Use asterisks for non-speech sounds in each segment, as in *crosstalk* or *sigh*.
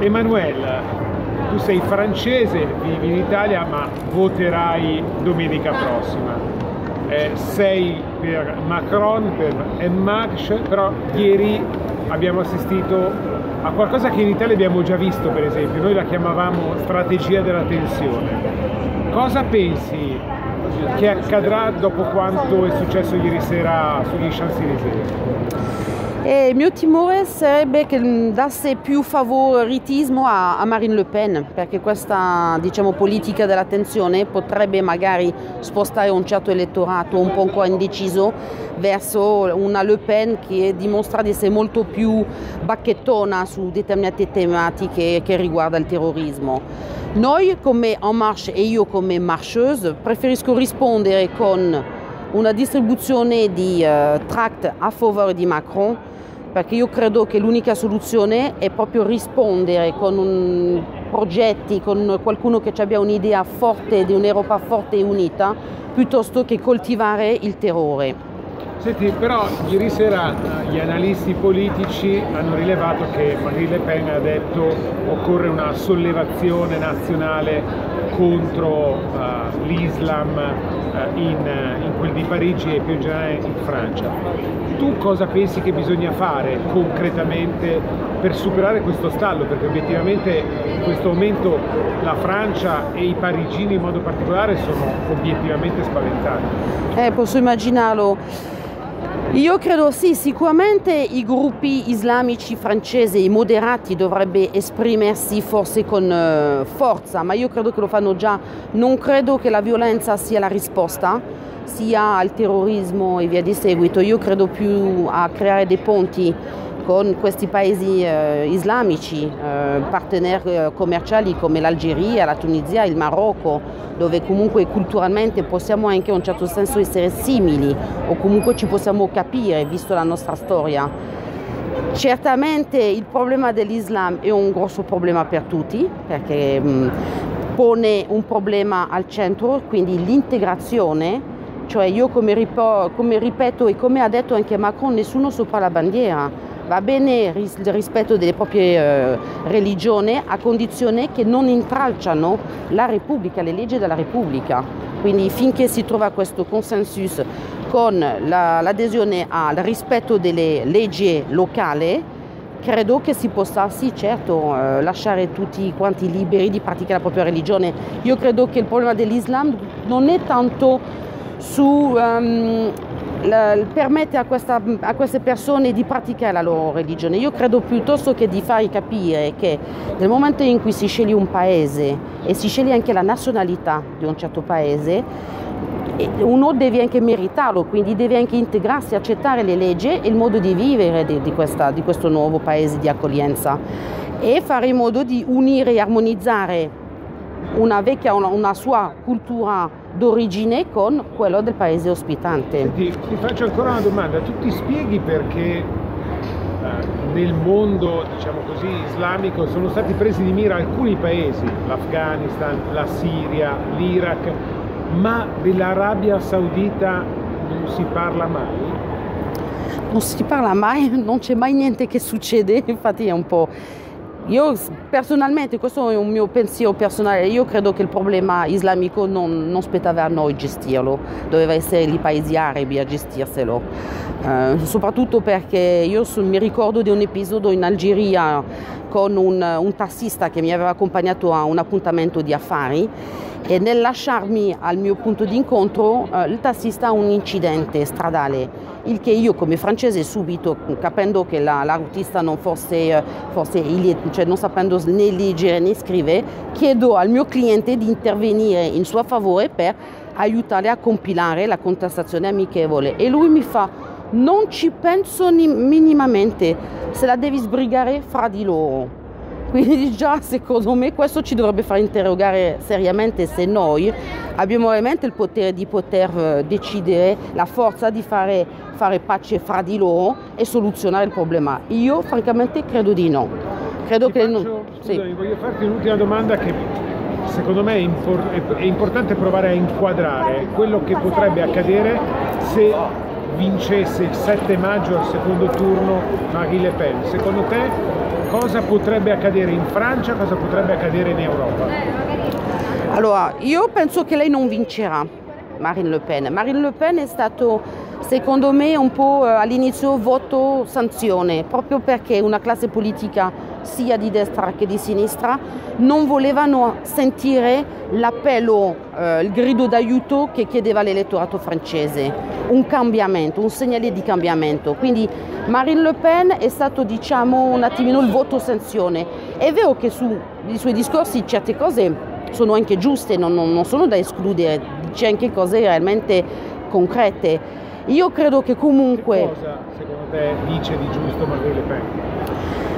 Emanuele, tu sei francese, vivi in Italia ma voterai domenica prossima. Eh, sei per Macron, per Marx, però ieri abbiamo assistito a qualcosa che in Italia abbiamo già visto per esempio, noi la chiamavamo strategia della tensione. Cosa pensi che accadrà dopo quanto è successo ieri sera sugli Champs-Élysées? E il mio timore sarebbe che dasse più favoritismo a, a, Marine Le Pen, perché questa diciamo, politica della tensione potrebbe magari spostare un certo elettorato un po' ancora indeciso verso una Le Pen che dimostra di essere molto più bacchettona su determinate tematiche che riguarda il terrorismo. Noi come En Marche e io come marcheuse preferisco rispondere con una distribuzione di uh, tract a favore di Macron perché io credo che l'unica soluzione è proprio rispondere con un, progetti, con qualcuno che abbia un'idea forte di un'Europa forte e unita, piuttosto che coltivare il terrore. Senti, però ieri sera gli analisti politici hanno rilevato che Marine Le Pen ha detto occorre una sollevazione nazionale contro uh, l'Islam uh, in, in, quel di Parigi e più in generale in Francia. Tu cosa pensi che bisogna fare concretamente per superare questo stallo? Perché obiettivamente in questo momento la Francia e i parigini in modo particolare sono obiettivamente spaventati. Eh, posso immaginarlo. Io credo sì, sicuramente i gruppi islamici francesi, i moderati, dovrebbero esprimersi forse con uh, forza, ma io credo che lo fanno già. Non credo che la violenza sia la risposta, sia al terrorismo e via di seguito. Io credo più a creare dei ponti con questi paesi eh, islamici, eh, parteneri eh, commerciali come l'Algeria, la Tunisia, il Marocco, dove comunque culturalmente possiamo anche in un certo senso essere simili o comunque ci possiamo capire visto la nostra storia. Certamente il problema dell'Islam è un grosso problema per tutti perché mh, pone un problema al centro, quindi l'integrazione cioè io come, ripeto e come ha detto anche Macron, nessuno sopra la bandiera, va bene il rispetto delle proprie eh, religioni a condizione che non intralciano la Repubblica, le leggi della Repubblica. Quindi finché si trova questo consensus con la, l'adesione al rispetto delle leggi locali, credo che si possa sì certo eh, lasciare tutti quanti liberi di praticare la propria religione. Io credo che il problema dell'Islam non è tanto su um, permette a, questa, a, queste persone di praticare la loro religione. Io credo piuttosto che di far capire che nel momento in cui si sceglie un paese e si sceglie anche la nazionalità di un certo paese, uno deve anche meritarlo, quindi deve anche integrarsi, accettare le leggi e il modo di vivere di, di, questa, di questo nuovo paese di accoglienza e fare in modo di unire e armonizzare una vecchia, una, una sua cultura d'origine con quello del paese ospitante. Senti, ti faccio ancora una domanda, tu ti spieghi perché eh, nel mondo diciamo così, islamico sono stati presi di mira alcuni paesi, l'Afghanistan, la Siria, l'Iraq, ma dell'Arabia Saudita non si parla mai? Non si parla mai, non c'è mai niente che succede, *laughs* infatti è un po' Io personalmente, questo è un mio pensiero personale, io credo che il problema islamico non, non spettava a noi gestirlo, doveva essere i paesi arabi a gestirselo, uh, soprattutto perché io su, mi ricordo di un episodio in Algeria con un, un tassista che mi aveva accompagnato a un appuntamento di affari e nel lasciarmi al mio punto di incontro eh, il tassista ha un incidente stradale, il che io come francese subito, capendo che la, l'autista non fosse, eh, fosse cioè non sapendo né leggere né scrivere, chiedo al mio cliente di intervenire in suo favore per aiutare a compilare la contestazione amichevole e lui mi fa non ci penso minimamente, se la devi sbrigare fra di loro. Quindi già secondo me questo ci dovrebbe far interrogare seriamente se noi abbiamo veramente il potere di poter eh, decidere, la forza di fare, fare pace fra di loro e soluzionare il problema. Io francamente credo di no. Credo che faccio, non... Scusami, sì. voglio farti un'ultima domanda che secondo me è, impor- è importante provare a inquadrare quello che potrebbe accadere se vincesse il 7 maggio al secondo turno Marie Le Pen. Secondo te cosa potrebbe accadere in Francia, cosa potrebbe accadere in Europa? Allora, io penso che lei non vincerà Marine Le Pen. Marine Le Pen è stato secondo me un po' eh, all'inizio voto sanzione, proprio perché una classe politica sia di destra che di sinistra non volevano sentire l'appello, eh, il grido d'aiuto che chiedeva l'elettorato francese, un cambiamento, un segnale di cambiamento. Quindi Marine Le Pen è stato diciamo un attimino il voto sanzione. È vero che sui suoi discorsi certe cose sono anche giuste, non, non, sono da escludere, dice anche cose realmente concrete. Io credo che comunque... Che cosa secondo te dice di giusto Marine Le Pen?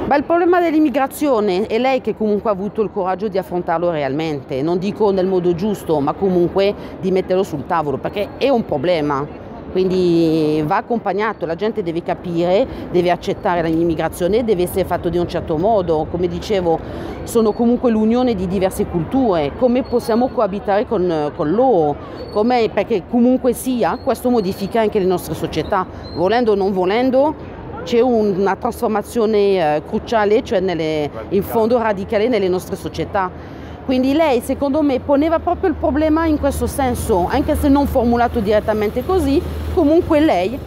Ma il problema dell'immigrazione è lei che comunque ha avuto il coraggio di affrontarlo realmente, non dico nel modo giusto, ma comunque di metterlo sul tavolo, perché è un problema. Quindi va accompagnato, la gente deve capire, deve accettare l'immigrazione, deve essere fatto di un certo modo. Come dicevo, sono comunque l'unione di diverse culture, come possiamo coabitare con, con loro, come, perché comunque sia, questo modifica anche le nostre società, volendo o non volendo, c'è una trasformazione eh, cruciale, cioè nelle, in fondo radicale nelle nostre società. Quindi lei secondo me poneva proprio il problema in questo senso, anche se non formulato direttamente così, comunque lei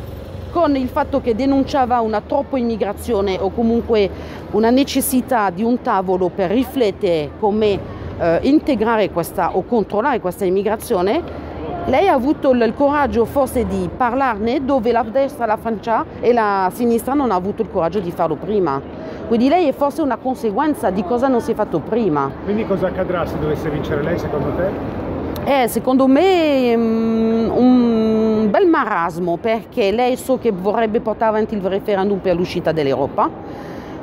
con il fatto che denunciava una troppa immigrazione o comunque una necessità di un tavolo per riflettere come eh, integrare questa o controllare questa immigrazione, lei ha avuto il coraggio forse di parlarne dove la destra, la Francia e la sinistra non ha avuto il coraggio di farlo prima. Quindi lei è forse una conseguenza di cosa non si è fatto prima. Quindi cosa accadrà se dovesse vincere lei secondo te? Eh, secondo me um, un bel marasmo perché lei so che vorrebbe portare avanti il referendum per l'uscita dell'Europa,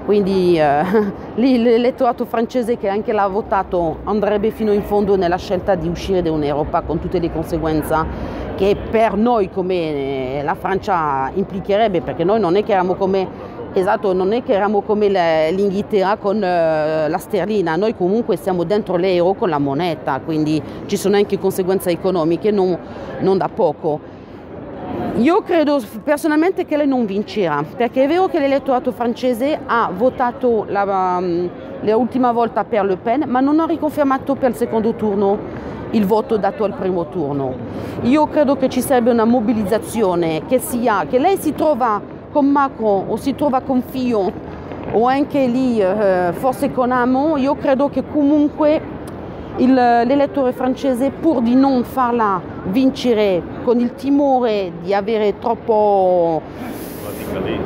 quindi eh, *laughs* l'elettorato francese che anche l'ha votato andrebbe fino in fondo nella scelta di uscire da un'Europa con tutte le conseguenze che per noi come la Francia implicherebbe, perché noi non è che eravamo come Esatto, non è che eravamo come l'Inghilterra con uh, la sterlina, noi comunque siamo dentro l'euro con la moneta, quindi ci sono anche conseguenze economiche non, non da poco. Io credo personalmente che lei non vincerà, perché è vero che l'elettorato francese ha votato l'ultima volta per Le Pen, ma non ha riconfermato per il secondo turno il voto dato al primo turno. Io credo che ci sarebbe una mobilizzazione, che, sia, che lei si trova con Macron o si trova con Fillon o anche lì eh, forse con Hamon, io credo che comunque l'elettore francese pur di non farla vincere con il timore di avere troppo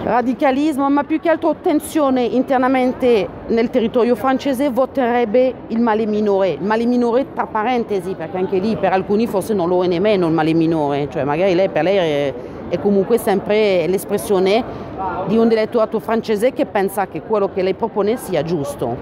radicalismo, ma più che altro tensione internamente nel territorio francese, voterebbe il male minore. Il male minore tra parentesi, perché anche lì per alcuni forse non lo è nemmeno il male minore, cioè magari lei, per lei è, è comunque sempre l'espressione di un elettorato francese che pensa che quello che lei propone sia giusto.